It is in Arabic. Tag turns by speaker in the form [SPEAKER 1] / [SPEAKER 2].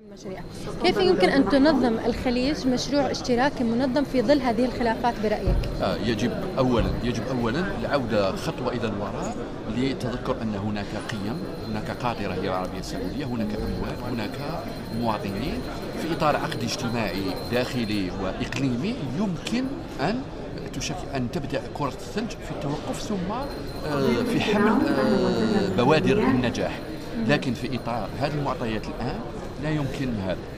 [SPEAKER 1] المشاريع كيف يمكن أن تنظم الخليج مشروع اشتراكي منظم في ظل هذه الخلافات برأيك؟
[SPEAKER 2] آه، يجب اولا يجب اولا العودة خطوة إلى الوراء لتذكر أن هناك قيم هناك قاطرة هي العربيه السعودية هناك أموال هناك مواطنين. في إطار عقد اجتماعي داخلي وإقليمي يمكن تشكل أن تبدأ كرة الثلج في التوقف ثم آه، في حمل آه، بوادر النجاح. لكن في اطار هذه المعطيات الآن لا يمكن هذا